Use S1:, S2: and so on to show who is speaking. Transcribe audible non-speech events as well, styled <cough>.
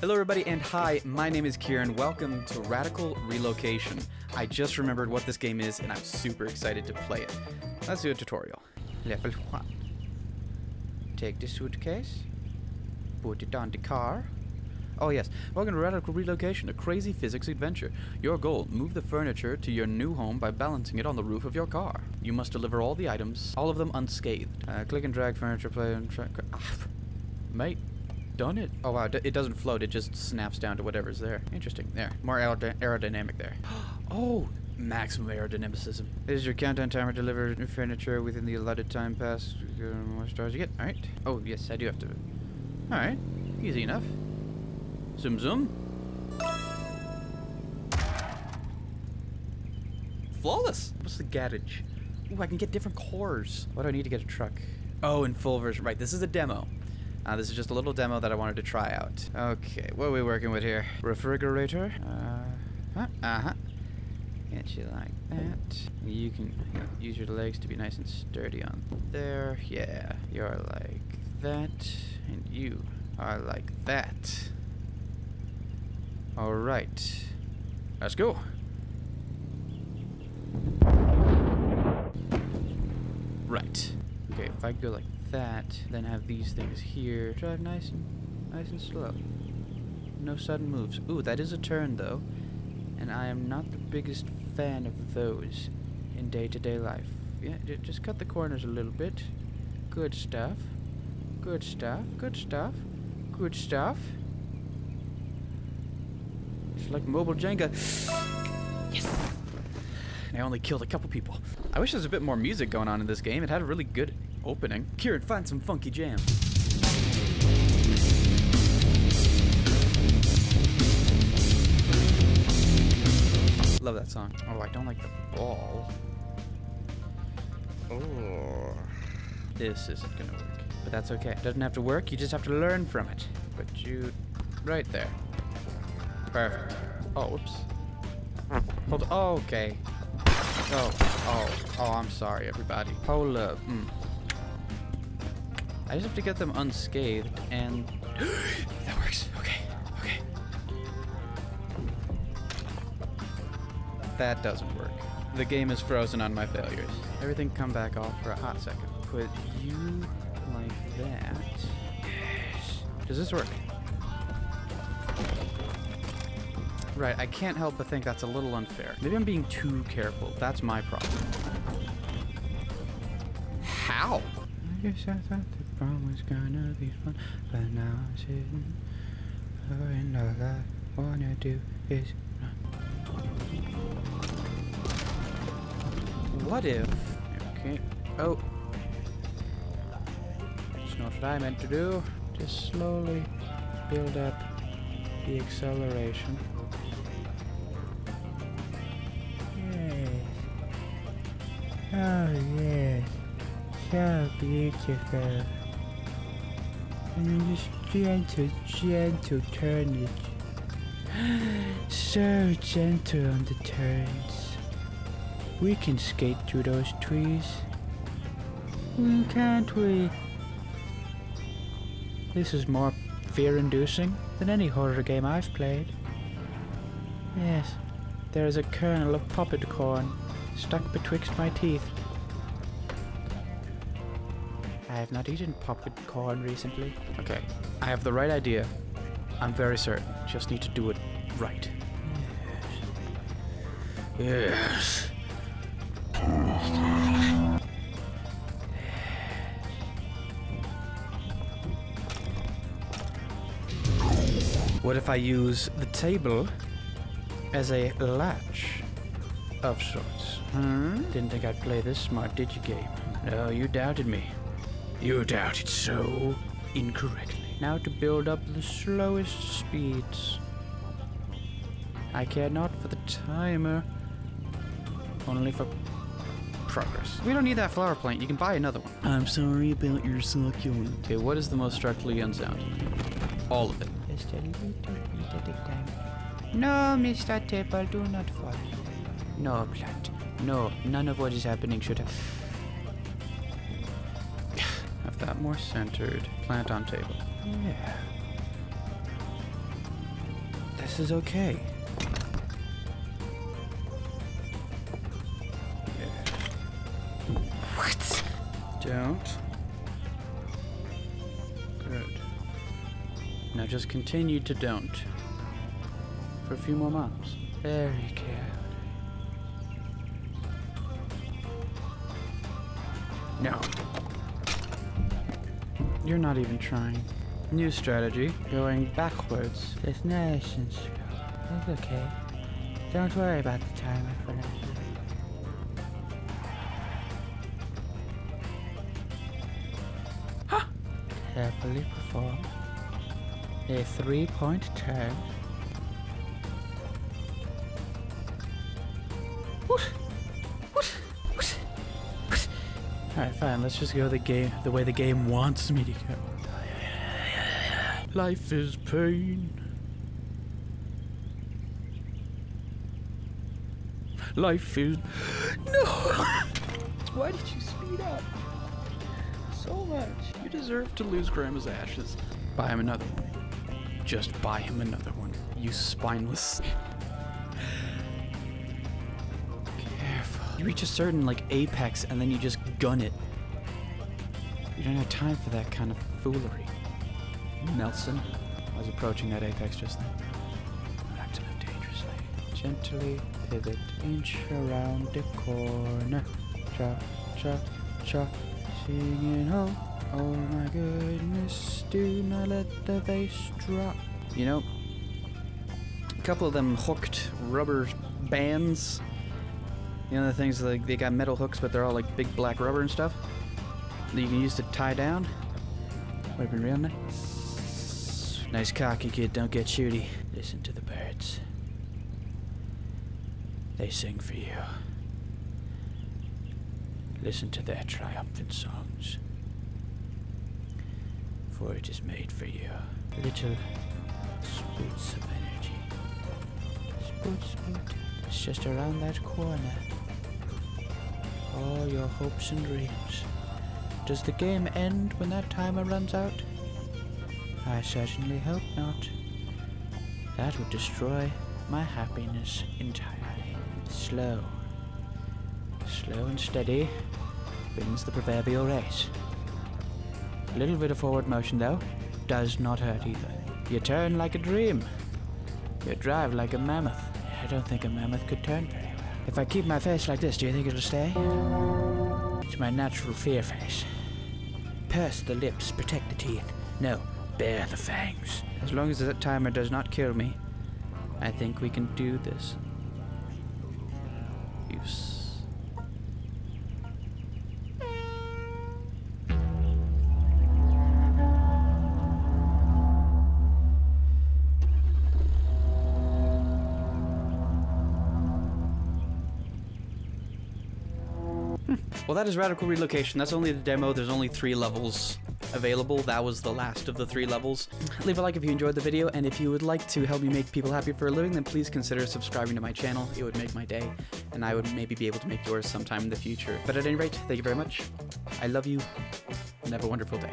S1: Hello, everybody, and hi. My name is Kieran. Welcome to Radical Relocation. I just remembered what this game is, and I'm super excited to play it. Let's do a tutorial. Level 1. Take the suitcase, put it on the car. Oh, yes. Welcome to Radical Relocation, a crazy physics adventure. Your goal move the furniture to your new home by balancing it on the roof of your car. You must deliver all the items, all of them unscathed. Uh, click and drag furniture, play and track. Ah, mate, done it. Oh wow, it doesn't float, it just snaps down to whatever's there. Interesting. There, more aerod aerodynamic there. <gasps> oh, maximum aerodynamicism. This is your countdown timer. Deliver furniture within the allotted time pass. Uh, more stars you get. All right. Oh yes, I do have to. All right, easy enough. Zoom zoom. Flawless. What's the garage? Ooh, I can get different cores. What do I need to get a truck? Oh, in full version. Right, this is a demo. Uh, this is just a little demo that I wanted to try out. Okay, what are we working with here? Refrigerator. Uh huh. Uh huh. Get you like that. You can use your legs to be nice and sturdy on there. Yeah, you're like that, and you are like that. All right, let's go. If I go like that, then have these things here. Drive nice and nice and slow. No sudden moves. Ooh, that is a turn though. And I am not the biggest fan of those in day-to-day -day life. Yeah, just cut the corners a little bit. Good stuff. Good stuff. Good stuff. Good stuff. It's like mobile Jenga. Yes! And I only killed a couple people. I wish there was a bit more music going on in this game. It had a really good opening. Kieran, find some funky jam. Love that song. Oh, I don't like the ball. Oh. This isn't gonna work. But that's okay. It doesn't have to work, you just have to learn from it. But you right there. Perfect. Oh, whoops. Hold Oh, okay. Oh, oh, oh, I'm sorry, everybody. Hold up. Mm. I just have to get them unscathed, and <gasps> that works. Okay, okay. That doesn't work. The game is frozen on my failures. Everything come back off for a hot second. Put you like that. Yes. Does this work? Right, I can't help but think that's a little unfair. Maybe I'm being too careful. That's my problem. How? I guess I thought prom was gonna be fun, but now I'm sitting and all I wanna do is run. What if? Okay. Oh. That's not what I meant to do. Just slowly build up the acceleration.
S2: Yes. Oh yes. So beautiful and then just gentle, gentle turn so gentle on the turns. We can skate through those trees. Mm, can't we? This is more fear-inducing than any horror game I've played. Yes, there is a kernel of poppet corn stuck betwixt my teeth. I have not eaten popcorn corn recently.
S1: Okay, I have the right idea. I'm very certain. Just need to do it right. Yes. Yes. What if I use the table as a latch of sorts? Hmm? Didn't think I'd play this smart, did you, game? No, you doubted me. You doubted so incorrectly. Now to build up the slowest speeds. I care not for the timer, only for progress. We don't need that flower plant. You can buy another one.
S2: I'm sorry about your succulent.
S1: Okay, what is the most structurally unsound? All of it.
S2: Just a little bit at a time.
S1: No, Mr. Table, do not fall. No, plant. No, none of what is happening should have that more centered. Plant on table.
S2: Oh, yeah.
S1: This is okay.
S2: What?
S1: Don't. Good. Now just continue to don't. For a few more months.
S2: Very carefully.
S1: No. You're not even trying. New strategy. Going backwards.
S2: Nice and slow. It's okay. Don't worry about the timer for now. Carefully perform a three-point turn.
S1: Alright, fine. Let's just go the game the way the game wants me to go. Life is pain. Life is No <laughs> Why did you speed up? So much. You deserve to lose Grandma's ashes. Buy him another one. Just buy him another one. You spineless. Careful. You reach a certain like apex and then you just gun it. You don't have time for that kind of foolery. Nelson. I was approaching that apex just then. Up dangerously.
S2: Gently pivot, inch around the corner. Cha, cha, cha. Singing, oh, oh my goodness. Do not let the bass drop.
S1: You know, a couple of them hooked rubber bands. You know the things like they got metal hooks, but they're all like big black rubber and stuff that you can use to tie down. Been real nice. Nice cocky kid, don't get shooty. Listen to the birds. They sing for you. Listen to their triumphant songs. For it is made for you. Little spoots of energy.
S2: Spoot, spoot. It's just around that corner. All your hopes and dreams. Does the game end when that timer runs out? I certainly hope not. That would destroy my happiness entirely. Slow. Slow and steady wins the proverbial race. A little bit of forward motion, though, does not hurt either. You turn like a dream. You drive like a mammoth. I don't think a mammoth could turn very. If I keep my face like this, do you think it'll stay? It's my natural fear face. Purse the lips, protect the teeth. No, bare the fangs.
S1: As long as that timer does not kill me, I think we can do this. Well, that is Radical Relocation. That's only the demo. There's only three levels available. That was the last of the three levels. Leave a like if you enjoyed the video, and if you would like to help me make people happy for a living, then please consider subscribing to my channel. It would make my day, and I would maybe be able to make yours sometime in the future. But at any rate, thank you very much. I love you, and have a wonderful day.